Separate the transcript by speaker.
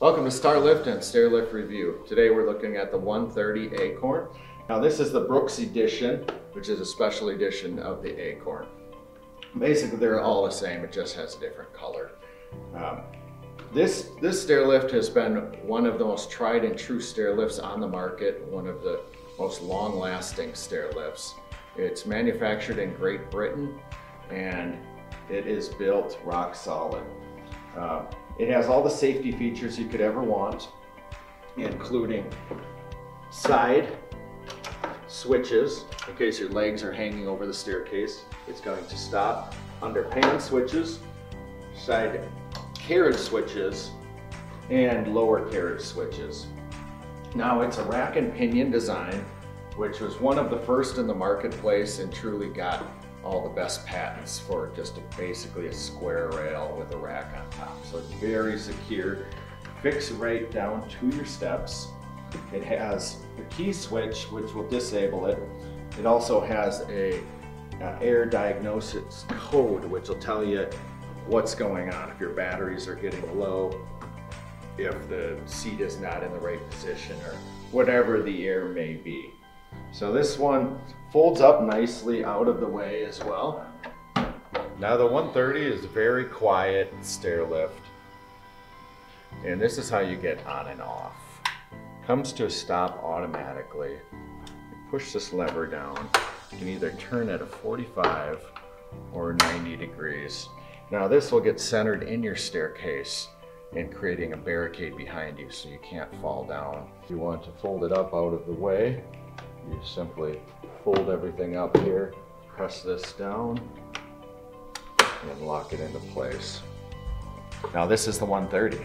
Speaker 1: Welcome to Star Lift and Stair Lift Review. Today we're looking at the 130 Acorn. Now this is the Brooks edition, which is a special edition of the Acorn. Basically they're all the same, it just has a different color. Um, this, this stair lift has been one of the most tried and true stair lifts on the market, one of the most long lasting stair lifts. It's manufactured in Great Britain and it is built rock solid. Uh, it has all the safety features you could ever want, including side switches in case your legs are hanging over the staircase. It's going to stop under pan switches, side carriage switches, and lower carriage switches. Now it's a rack and pinion design, which was one of the first in the marketplace and truly got all the best patents for just a, basically a square rail with a rack on top. So it's very secure. Fix right down to your steps. It has a key switch which will disable it. It also has a, a air diagnosis code which will tell you what's going on, if your batteries are getting low, if the seat is not in the right position or whatever the air may be. So this one folds up nicely out of the way as well. Now the 130 is a very quiet stair lift. And this is how you get on and off. Comes to a stop automatically. You push this lever down. You can either turn at a 45 or 90 degrees. Now this will get centered in your staircase and creating a barricade behind you so you can't fall down. If you want to fold it up out of the way, you simply fold everything up here, press this down, and lock it into place. Now this is the 130.